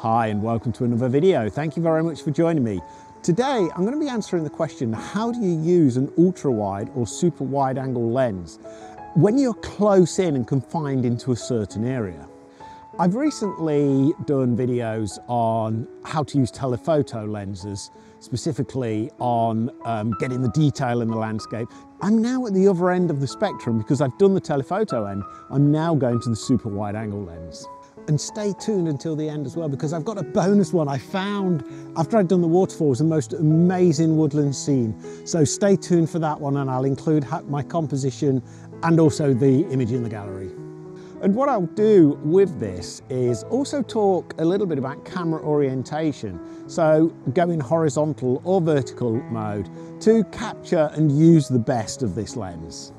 Hi and welcome to another video. Thank you very much for joining me. Today I'm going to be answering the question how do you use an ultra wide or super wide angle lens when you're close in and confined into a certain area. I've recently done videos on how to use telephoto lenses, specifically on um, getting the detail in the landscape. I'm now at the other end of the spectrum because I've done the telephoto end. I'm now going to the super wide angle lens. And stay tuned until the end as well because I've got a bonus one I found after I'd done the waterfalls, the most amazing woodland scene. So stay tuned for that one and I'll include my composition and also the image in the gallery. And what I'll do with this is also talk a little bit about camera orientation. So going horizontal or vertical mode to capture and use the best of this lens.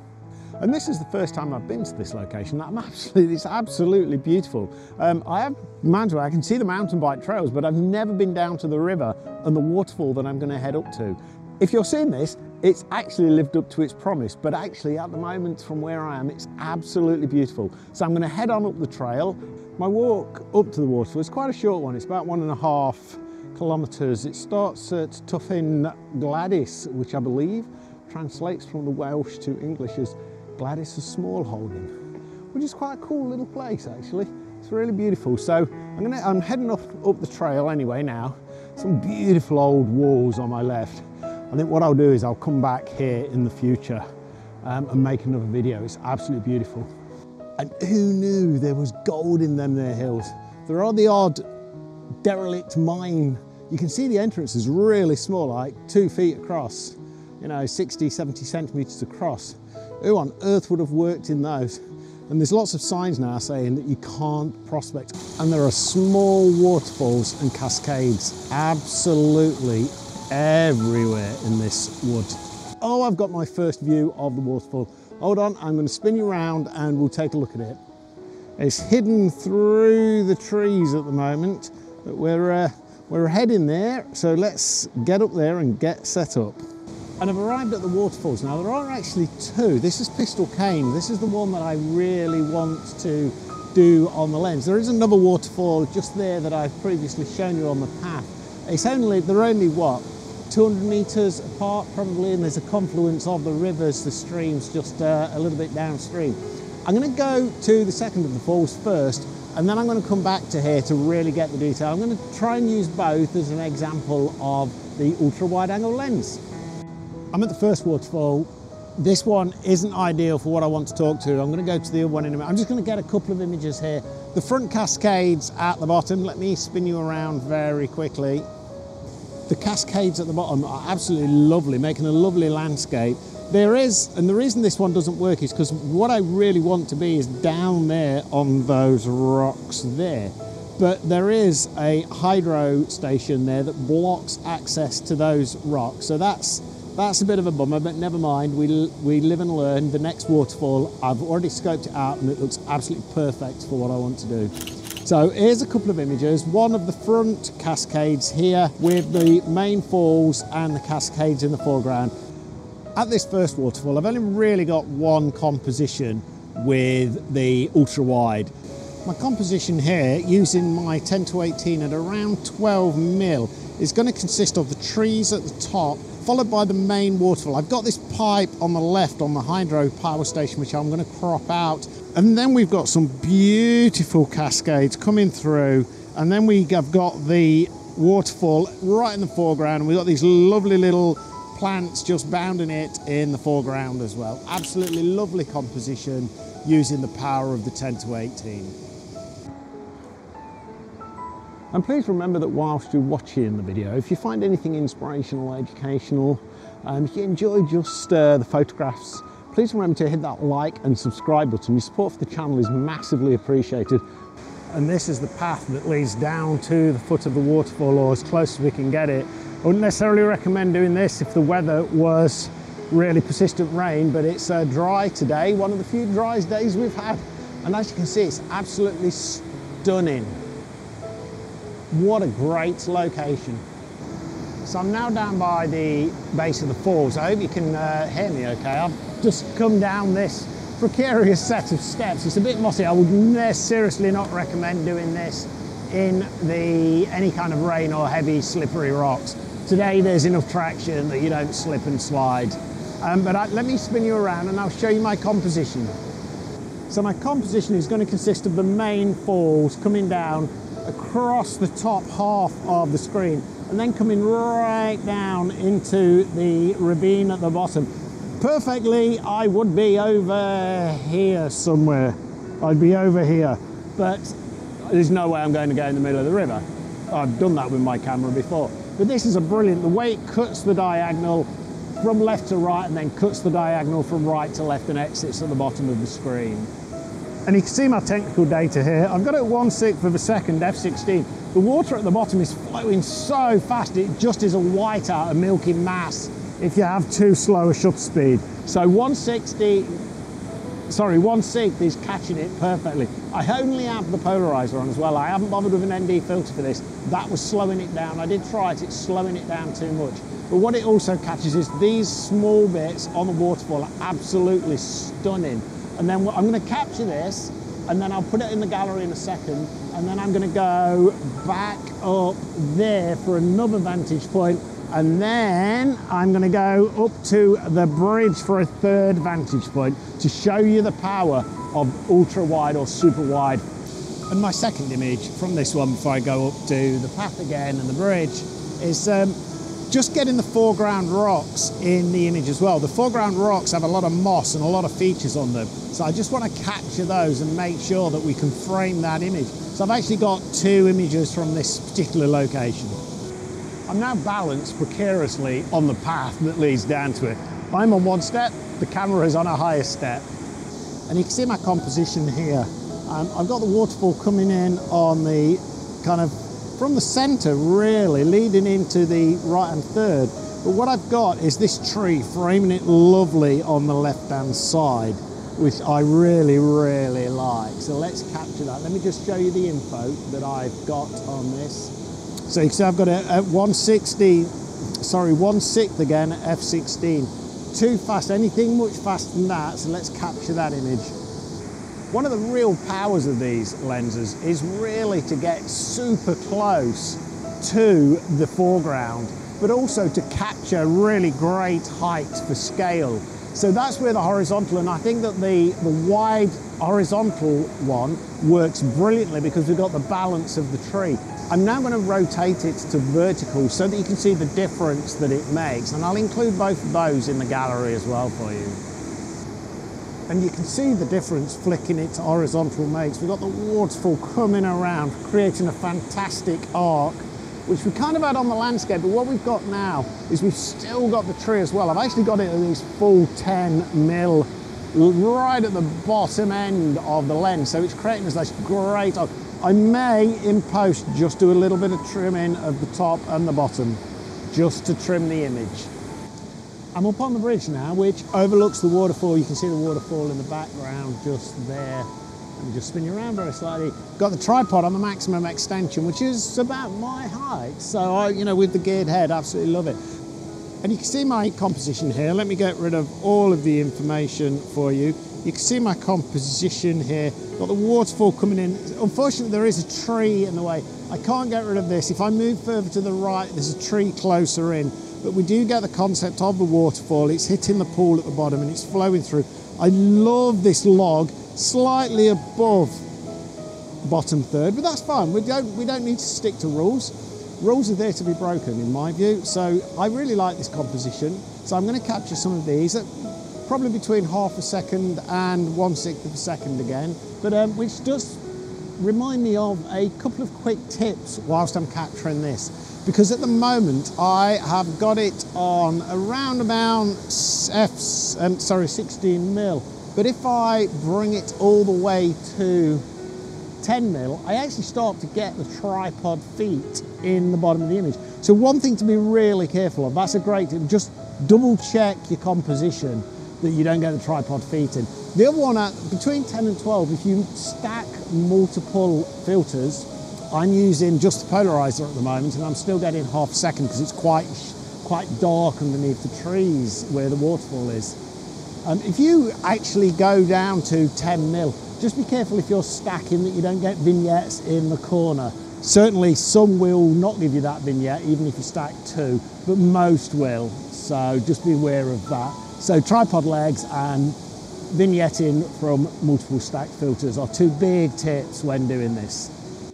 And this is the first time I've been to this location. I'm absolutely, it's absolutely beautiful. Um, I have mountain, I can see the mountain bike trails, but I've never been down to the river and the waterfall that I'm gonna head up to. If you're seeing this, it's actually lived up to its promise, but actually at the moment from where I am, it's absolutely beautiful. So I'm gonna head on up the trail. My walk up to the waterfall is quite a short one. It's about one and a half kilometres. It starts at Tyddyn Gwladys, which I believe translates from the Welsh to English as Gladys of Small Holding, which is quite a cool little place actually. It's really beautiful. So I'm, gonna, I'm heading up, up the trail anyway now. Some beautiful old walls on my left. I think what I'll do is I'll come back here in the future um, and make another video. It's absolutely beautiful. And who knew there was gold in them there hills? There are the odd derelict mine. You can see the entrance is really small, like two feet across, you know, 60, 70 centimeters across. Who on earth would have worked in those? And there's lots of signs now saying that you can't prospect. And there are small waterfalls and cascades absolutely everywhere in this wood. Oh, I've got my first view of the waterfall. Hold on, I'm going to spin you around and we'll take a look at it. It's hidden through the trees at the moment, but we're, uh, we're heading there. So let's get up there and get set up. And I've arrived at the waterfalls. Now there are actually two. This is Pistyll Cain. This is the one that I really want to do on the lens. There is another waterfall just there that I've previously shown you on the path. It's only, they're only what, 200 metres apart probably and there's a confluence of the rivers, the streams just uh, a little bit downstream. I'm going to go to the second of the falls first and then I'm going to come back to here to really get the detail. I'm going to try and use both as an example of the ultra wide angle lens. I'm at the first waterfall. This one isn't ideal for what I want to talk to. I'm going to go to the other one in a minute. I'm just going to get a couple of images here. The front cascades at the bottom. Let me spin you around very quickly. The cascades at the bottom are absolutely lovely, making a lovely landscape. There is, and the reason this one doesn't work is because what I really want to be is down there on those rocks there. But there is a hydro station there that blocks access to those rocks. So that's that's a bit of a bummer, but never mind. We, we live and learn. The next waterfall, I've already scoped it out and it looks absolutely perfect for what I want to do. So here's a couple of images. One of the front cascades here with the main falls and the cascades in the foreground. At this first waterfall, I've only really got one composition with the ultra wide. My composition here, using my 10 to 18 at around 12 mil, is going to consist of the trees at the top, followed by the main waterfall. I've got this pipe on the left on the hydro power station, which I'm going to crop out and then we've got some beautiful cascades coming through. And then we have got the waterfall right in the foreground. We've got these lovely little plants just bounding it in the foreground as well. Absolutely lovely composition using the power of the 10 to 18. And please remember that whilst you're watching the video, if you find anything inspirational, educational, um, if you enjoy just uh, the photographs Please remember to hit that like and subscribe button. Your support for the channel is massively appreciated. And this is the path that leads down to the foot of the waterfall or as close as we can get it. I wouldn't necessarily recommend doing this if the weather was really persistent rain, but it's uh, dry today, one of the few driest days we've had. And as you can see, it's absolutely stunning. What a great location. So I'm now down by the base of the falls. I hope you can uh, hear me okay. I've just come down this precarious set of steps. It's a bit mossy. I would seriously not recommend doing this in the any kind of rain or heavy slippery rocks. Today there's enough traction that you don't slip and slide. Um, but I, let me spin you around and I'll show you my composition. So my composition is going to consist of the main falls coming down across the top half of the screen and then coming right down into the ravine at the bottom. Perfectly, I would be over here somewhere. I'd be over here, but there's no way I'm going to go in the middle of the river. I've done that with my camera before. But this is a brilliant, the way it cuts the diagonal from left to right and then cuts the diagonal from right to left and exits at the bottom of the screen. And you can see my technical data here. I've got it one sixth of a second, F16. The water at the bottom is flowing so fast, it just is a whiteout, a milky mass if you have too slow a shutter speed. So 160, sorry, 1 sixth is catching it perfectly. I only have the polarizer on as well. I haven't bothered with an ND filter for this. That was slowing it down. I did try it, it's slowing it down too much. But what it also catches is these small bits on the waterfall are absolutely stunning. And then I'm going to capture this and then I'll put it in the gallery in a second and then I'm going to go back up there for another vantage point and then I'm going to go up to the bridge for a third vantage point to show you the power of ultra wide or super wide. And my second image from this one before I go up to the path again and the bridge is um, just getting the foreground rocks in the image as well. The foreground rocks have a lot of moss and a lot of features on them. So I just want to capture those and make sure that we can frame that image. So I've actually got two images from this particular location. I'm now balanced precariously on the path that leads down to it. I'm on one step, the camera is on a higher step. And you can see my composition here. Um, I've got the waterfall coming in on the kind of from the center really leading into the right hand third. But what I've got is this tree framing it lovely on the left hand side, which I really, really like. So let's capture that. Let me just show you the info that I've got on this. So you see I've got a, a 160, sorry, 1 sixth again, f16. Too fast, anything much faster than that. So let's capture that image. One of the real powers of these lenses is really to get super close to the foreground, but also to capture really great height for scale. So that's where the horizontal, and I think that the, the wide horizontal one works brilliantly because we've got the balance of the tree. I'm now going to rotate it to vertical so that you can see the difference that it makes. And I'll include both of those in the gallery as well for you and you can see the difference flicking it to horizontal makes. We've got the waterfall coming around, creating a fantastic arc, which we kind of had on the landscape, but what we've got now is we've still got the tree as well. I've actually got it at this full 10 mil right at the bottom end of the lens, so it's creating this great arc. I may, in post, just do a little bit of trimming of the top and the bottom, just to trim the image. I'm up on the bridge now, which overlooks the waterfall. You can see the waterfall in the background just there. Me just spin you around very slightly. Got the tripod on the maximum extension, which is about my height. So, I, you know, with the geared head, absolutely love it. And you can see my composition here. Let me get rid of all of the information for you. You can see my composition here. Got the waterfall coming in. Unfortunately, there is a tree in the way. I can't get rid of this. If I move further to the right, there's a tree closer in but we do get the concept of the waterfall. It's hitting the pool at the bottom and it's flowing through. I love this log slightly above bottom third, but that's fine. We don't, we don't need to stick to rules. Rules are there to be broken in my view. So I really like this composition. So I'm going to capture some of these at probably between half a second and one sixth of a second again, but um, which does remind me of a couple of quick tips whilst I'm capturing this because at the moment I have got it on around about F, um, sorry, 16 mil. But if I bring it all the way to 10 mil, I actually start to get the tripod feet in the bottom of the image. So one thing to be really careful of, that's a great tip, just double check your composition that you don't get the tripod feet in. The other one, at between 10 and 12, if you stack multiple filters, I'm using just the polarizer at the moment and I'm still getting half a second because it's quite, quite dark underneath the trees where the waterfall is. Um, if you actually go down to 10 mil, just be careful if you're stacking that you don't get vignettes in the corner Certainly some will not give you that vignette, even if you stack two, but most will. So just be aware of that. So tripod legs and vignetting from multiple stack filters are two big tips when doing this.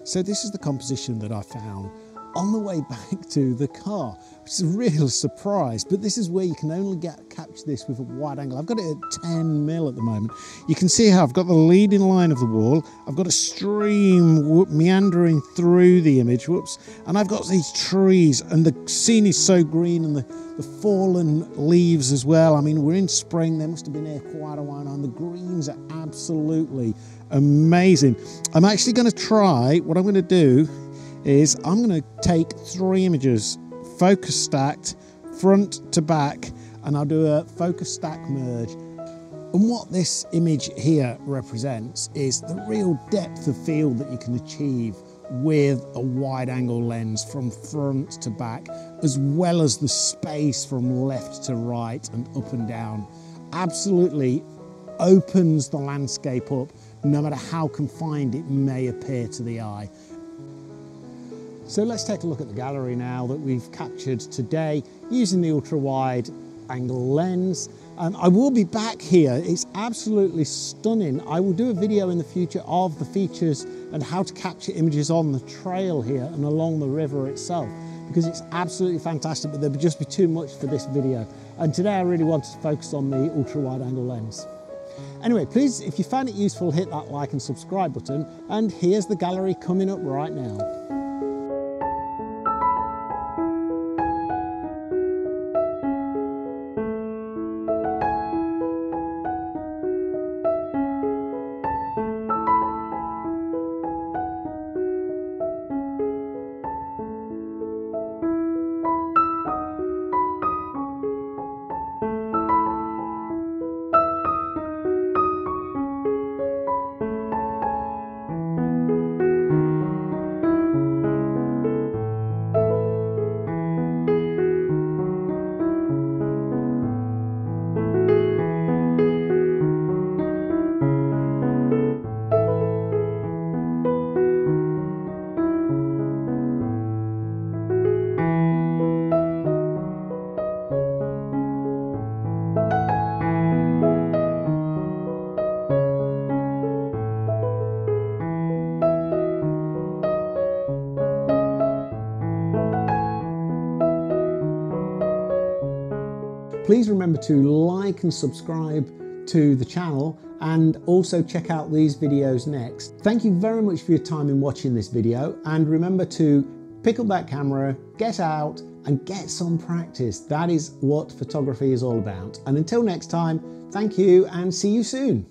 So this is the composition that I found on the way back to the car, is a real surprise. But this is where you can only get capture this with a wide angle. I've got it at 10 mil at the moment. You can see how I've got the leading line of the wall. I've got a stream meandering through the image, whoops, and I've got these trees and the scene is so green and the, the fallen leaves as well. I mean, we're in spring. They must have been here quite a while. And the greens are absolutely amazing. I'm actually going to try, what I'm going to do is I'm going to take three images, focus stacked, front to back, and I'll do a focus stack merge. And what this image here represents is the real depth of field that you can achieve with a wide angle lens from front to back, as well as the space from left to right and up and down. Absolutely opens the landscape up, no matter how confined it may appear to the eye. So let's take a look at the gallery now that we've captured today using the ultra wide angle lens. Um, I will be back here, it's absolutely stunning. I will do a video in the future of the features and how to capture images on the trail here and along the river itself because it's absolutely fantastic but there would just be too much for this video. And today I really wanted to focus on the ultra wide angle lens. Anyway, please, if you found it useful, hit that like and subscribe button. And here's the gallery coming up right now. Please remember to like and subscribe to the channel and also check out these videos next. Thank you very much for your time in watching this video and remember to pick up that camera, get out and get some practice. That is what photography is all about. And until next time, thank you and see you soon.